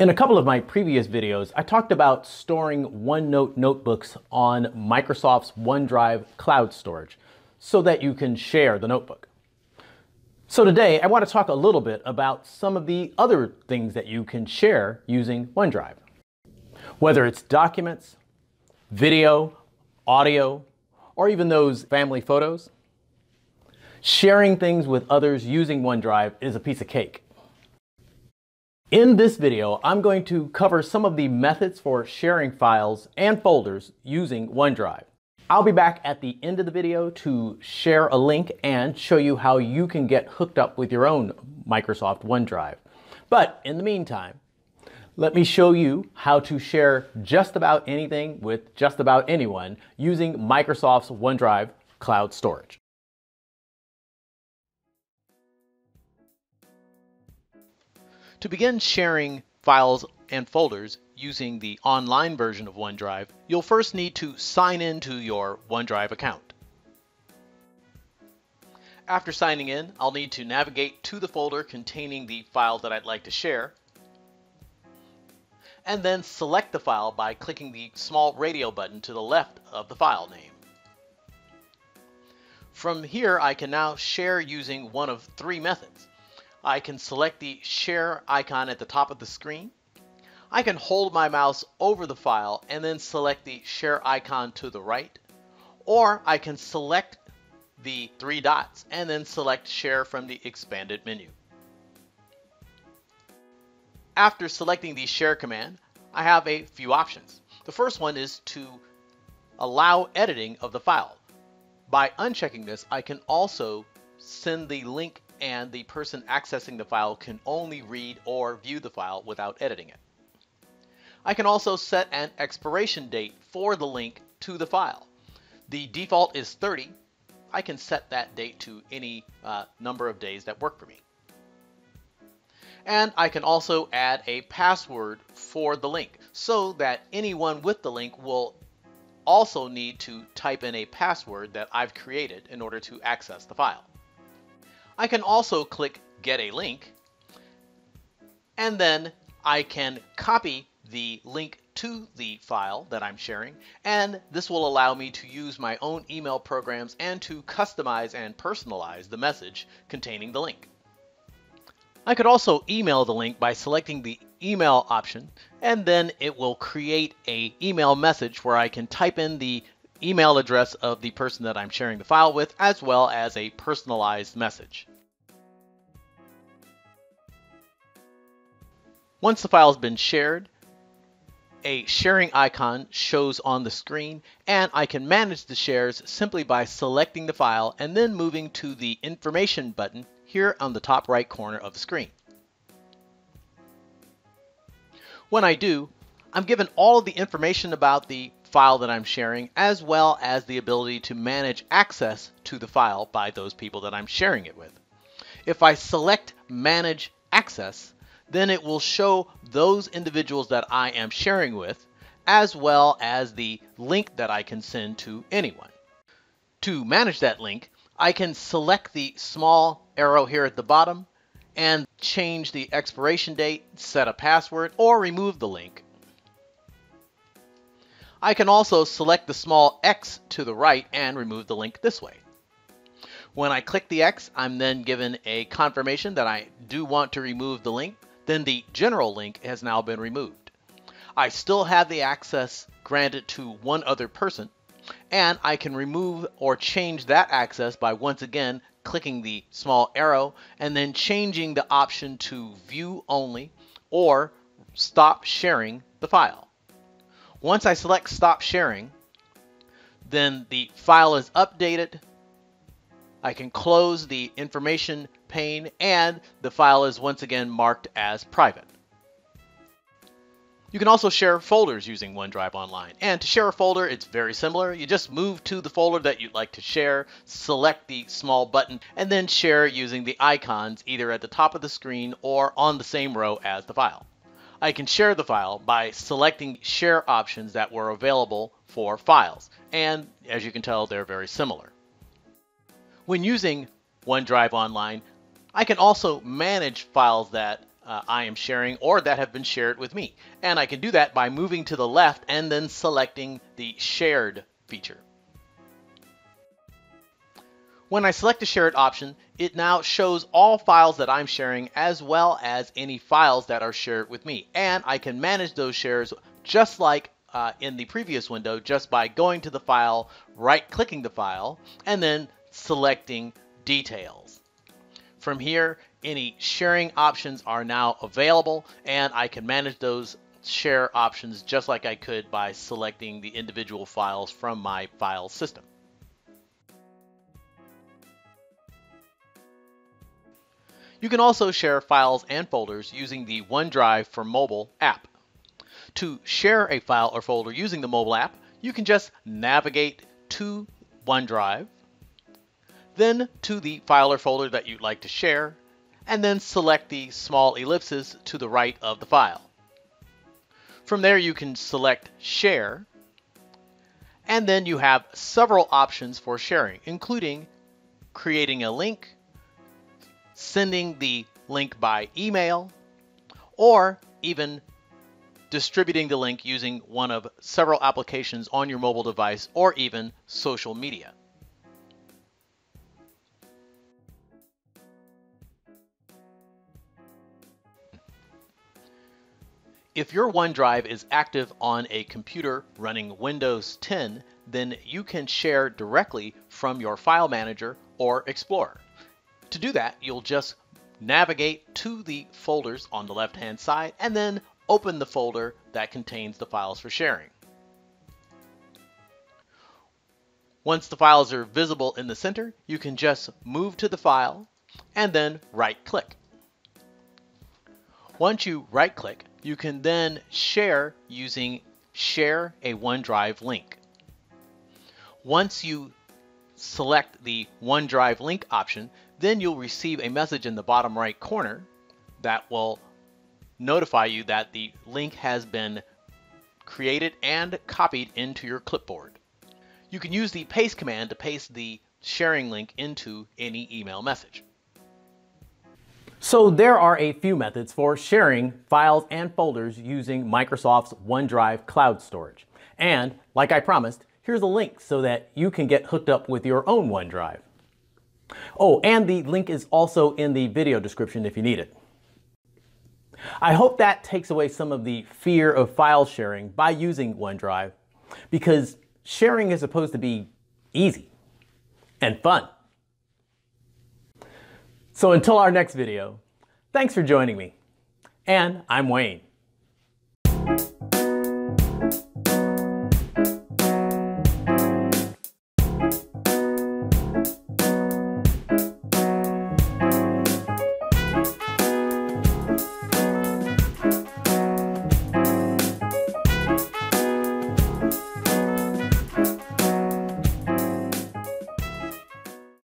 In a couple of my previous videos, I talked about storing OneNote notebooks on Microsoft's OneDrive cloud storage so that you can share the notebook. So today, I want to talk a little bit about some of the other things that you can share using OneDrive. Whether it's documents, video, audio, or even those family photos, sharing things with others using OneDrive is a piece of cake. In this video, I'm going to cover some of the methods for sharing files and folders using OneDrive. I'll be back at the end of the video to share a link and show you how you can get hooked up with your own Microsoft OneDrive. But in the meantime, let me show you how to share just about anything with just about anyone using Microsoft's OneDrive cloud storage. To begin sharing files and folders using the online version of OneDrive, you'll first need to sign in to your OneDrive account. After signing in, I'll need to navigate to the folder containing the file that I'd like to share, and then select the file by clicking the small radio button to the left of the file name. From here, I can now share using one of three methods. I can select the share icon at the top of the screen. I can hold my mouse over the file and then select the share icon to the right. Or I can select the three dots and then select share from the expanded menu. After selecting the share command, I have a few options. The first one is to allow editing of the file. By unchecking this, I can also send the link and the person accessing the file can only read or view the file without editing it. I can also set an expiration date for the link to the file. The default is 30. I can set that date to any uh, number of days that work for me. And I can also add a password for the link so that anyone with the link will also need to type in a password that I've created in order to access the file. I can also click get a link and then I can copy the link to the file that I'm sharing and this will allow me to use my own email programs and to customize and personalize the message containing the link. I could also email the link by selecting the email option and then it will create a email message where I can type in the email address of the person that I'm sharing the file with, as well as a personalized message. Once the file has been shared, a sharing icon shows on the screen and I can manage the shares simply by selecting the file and then moving to the information button here on the top right corner of the screen. When I do, I'm given all of the information about the file that I'm sharing, as well as the ability to manage access to the file by those people that I'm sharing it with. If I select Manage Access, then it will show those individuals that I am sharing with, as well as the link that I can send to anyone. To manage that link, I can select the small arrow here at the bottom and change the expiration date, set a password, or remove the link I can also select the small X to the right and remove the link this way. When I click the X, I'm then given a confirmation that I do want to remove the link, then the general link has now been removed. I still have the access granted to one other person, and I can remove or change that access by once again clicking the small arrow and then changing the option to view only or stop sharing the file. Once I select stop sharing, then the file is updated. I can close the information pane and the file is once again marked as private. You can also share folders using OneDrive Online. And to share a folder, it's very similar. You just move to the folder that you'd like to share, select the small button, and then share using the icons either at the top of the screen or on the same row as the file. I can share the file by selecting share options that were available for files. And as you can tell, they're very similar. When using OneDrive Online, I can also manage files that uh, I am sharing or that have been shared with me. And I can do that by moving to the left and then selecting the shared feature. When I select the shared option, it now shows all files that I'm sharing as well as any files that are shared with me. And I can manage those shares just like uh, in the previous window just by going to the file, right clicking the file, and then selecting details. From here, any sharing options are now available and I can manage those share options just like I could by selecting the individual files from my file system. You can also share files and folders using the OneDrive for Mobile app. To share a file or folder using the mobile app, you can just navigate to OneDrive, then to the file or folder that you'd like to share, and then select the small ellipses to the right of the file. From there you can select Share, and then you have several options for sharing, including creating a link, sending the link by email, or even distributing the link using one of several applications on your mobile device or even social media. If your OneDrive is active on a computer running Windows 10, then you can share directly from your file manager or Explorer. To do that, you'll just navigate to the folders on the left-hand side and then open the folder that contains the files for sharing. Once the files are visible in the center, you can just move to the file and then right-click. Once you right-click, you can then share using Share a OneDrive link. Once you select the OneDrive link option, then you'll receive a message in the bottom right corner that will notify you that the link has been created and copied into your clipboard. You can use the paste command to paste the sharing link into any email message. So there are a few methods for sharing files and folders using Microsoft's OneDrive cloud storage. And like I promised, here's a link so that you can get hooked up with your own OneDrive. Oh, and the link is also in the video description if you need it. I hope that takes away some of the fear of file sharing by using OneDrive because sharing is supposed to be easy and fun. So until our next video, thanks for joining me. And I'm Wayne.